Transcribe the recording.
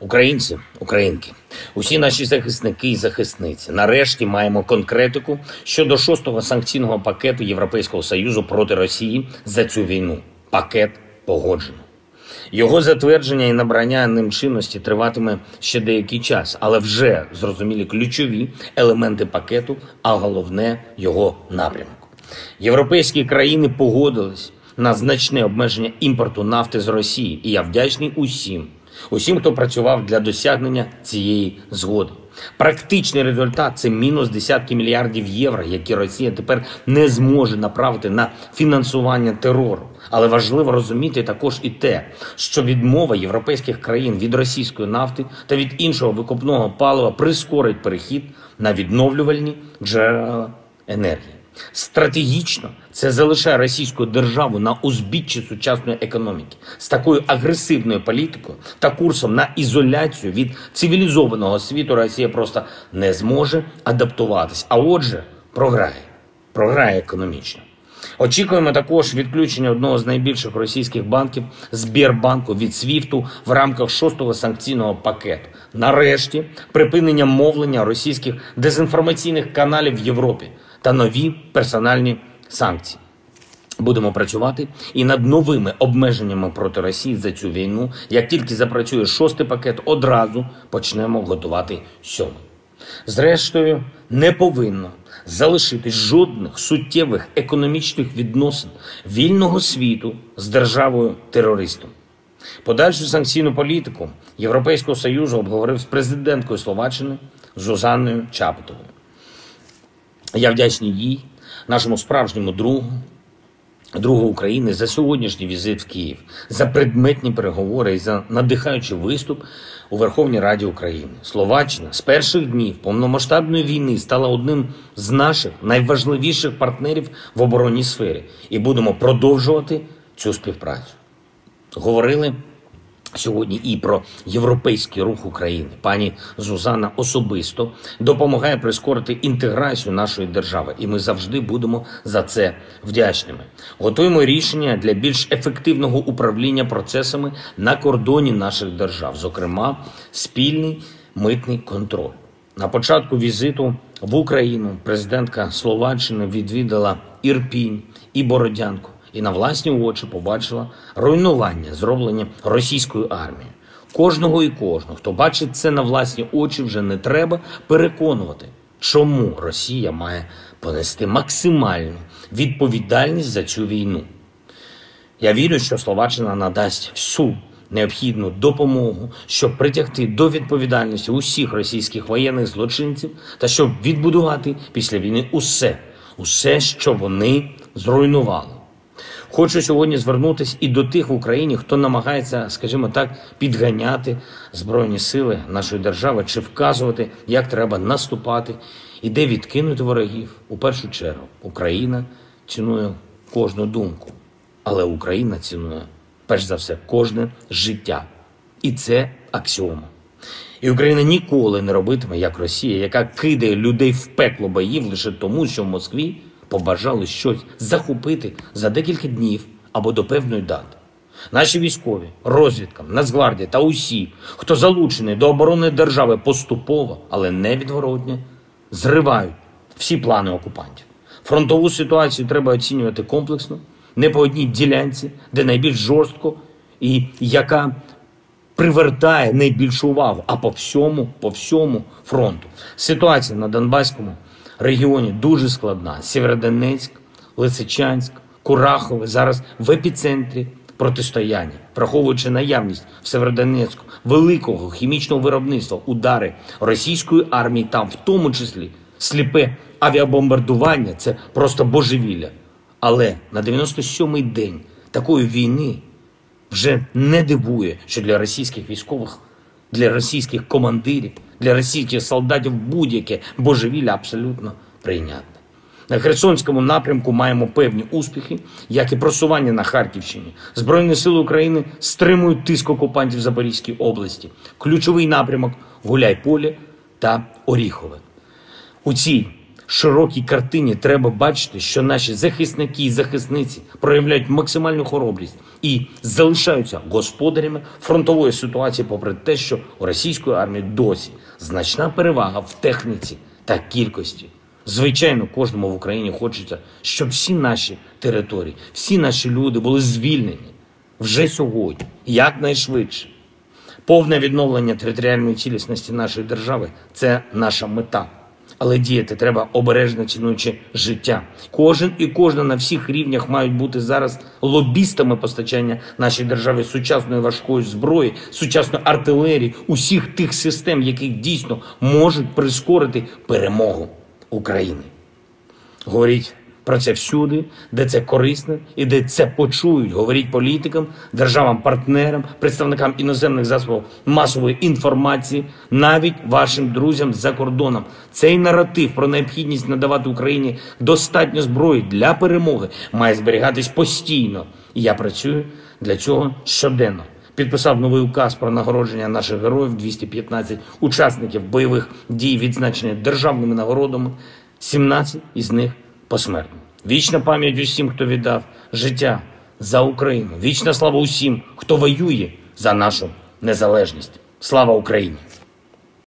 Українці, українки, усі наші захисники і захисниці. Нарешті маємо конкретику щодо шостого санкційного пакету Європейського союзу проти Росії за цю війну. Пакет погоджено. Його затвердження і набрання ним чинності триватиме ще деякий час, але вже зрозумілі ключові елементи пакету, а головне його напрямок. Європейські країни погодились на значне обмеження імпорту нафти з Росії, і я вдячний усім, усім, хто працював для досягнення цієї згоди. Практичний результат це мінус десятки мільярдів євро, які Росія тепер не зможе направити на фінансування терору. Але важливо розуміти також і те, що відмова європейських країн від російської нафти та від іншого викопного палива прискорить перехід на відновлювальні джерела енергії. Стратегічно це залишає російську державу на узбіччі сучасної економіки з такою агресивною політикою та курсом на ізоляцію від цивілізованого світу. Росія просто не зможе адаптуватись. А отже, програє, програє економічно. Очікуємо також відключення одного з найбільших російських банків Збірбанку від СВІФТу в рамках шостого санкційного пакету. Нарешті припинення мовлення російських дезінформаційних каналів в Європі та нові персональні санкції. Будемо працювати і над новими обмеженнями проти Росії за цю війну. Як тільки запрацює шостий пакет, одразу почнемо готувати сьомий. Зрештою, не повинно залишитись жодних суттєвих економічних відносин вільного світу з державою терористом. Подальшу санкційну політику Європейського союзу обговорив з президенткою Словаччини Зузанною Чапутовою. Я вдячний їй, нашому справжньому другу, другу України, за сьогоднішній візит в Київ, за предметні переговори і за надихаючий виступ у Верховній Раді України. Словаччина з перших днів повномасштабної війни стала одним з наших найважливіших партнерів в оборонній сфері, і будемо продовжувати цю співпрацю. Говорили сьогодні і про європейський рух України. Пані Зузана особисто допомагає прискорити інтеграцію нашої держави, і ми завжди будемо за це вдячними. Готуємо рішення для більш ефективного управління процесами на кордоні наших держав, зокрема спільний митний контроль. На початку візиту в Україну президентка Словаччини відвідала Ірпінь і Бородянку і на власні очі побачила руйнування, зроблені російською армією. Кожного і кожного, хто бачить це на власні очі, вже не треба переконувати, чому Росія має понести максимальну відповідальність за цю війну. Я вірю, що Словаччина надасть всю необхідну допомогу, щоб притягти до відповідальності усіх російських воєнних злочинців та щоб відбудувати після війни усе, усе, що вони зруйнували. Хочу сьогодні звернутися і до тих в Україні, хто намагається, скажімо так, підганяти збройні сили нашої держави чи вказувати, як треба наступати і де відкинути ворогів. У першу чергу Україна цінує кожну думку, але Україна цінує перш за все кожне життя, і це аксіома. І Україна ніколи не робитиме як Росія, яка кидає людей в пекло боїв лише тому, що в Москві побажали щось захопити за декілька днів або до певної дати. Наші військові, розвідка, Нацгвардія та усі, хто залучений до оборони держави поступово, але невідворотне, зривають всі плани окупантів. Фронтову ситуацію треба оцінювати комплексно, не по одній ділянці, де найбільш жорстко і яка привертає найбільшу увагу, а по всьому, по всьому фронту. Ситуація на Донбаському регіоні дуже складна. Сєвєродонецьк, Лисичанськ, Курахове зараз в епіцентрі протистояння, враховуючи наявність в Северодонецьку великого хімічного виробництва, удари російської армії, там в тому числі сліпе авіабомбардування це просто божевілля. Але на 97-й день такої війни вже не дивує, що для російських військових, для російських командирів, для російських солдатів будь-яке божевілля абсолютно прийнятне. На Херсонському напрямку маємо певні успіхи, як і просування на Харківщині. Збройні сили України стримують тиск окупантів Запорізької області. Ключовий напрямок Гуляйполе та Оріхове. У цій широкій картині треба бачити, що наші захисники і захисниці проявляють максимальну хоробрість і залишаються господарями фронтової ситуації, попри те, що у російської армії досі значна перевага в техніці та кількості. Звичайно, кожному в Україні хочеться, щоб всі наші території, всі наші люди були звільнені вже сьогодні, якнайшвидше. Повне відновлення територіальної цілісності нашої держави це наша мета. Але діяти треба обережно цінуючи життя. Кожен і кожна на всіх рівнях мають бути зараз лобістами постачання нашій державі сучасної важкої зброї, сучасної артилерії, усіх тих систем, які дійсно можуть прискорити перемогу України. Говоріть про це всюди, де це корисно і де це почують. Говоріть політикам, державам-партнерам, представникам іноземних засобів масової інформації, навіть вашим друзям за кордоном. Цей наратив про необхідність надавати Україні достатньо зброї для перемоги має зберігатись постійно. І я працюю для цього щоденно. Підписав новий указ про нагородження наших героїв 215 учасників бойових дій, відзначені державними нагородами. 17 із них посмертно. Вічна пам'ять усім, хто віддав життя за Україну. Вічна слава усім, хто воює за нашу незалежність. Слава Україні!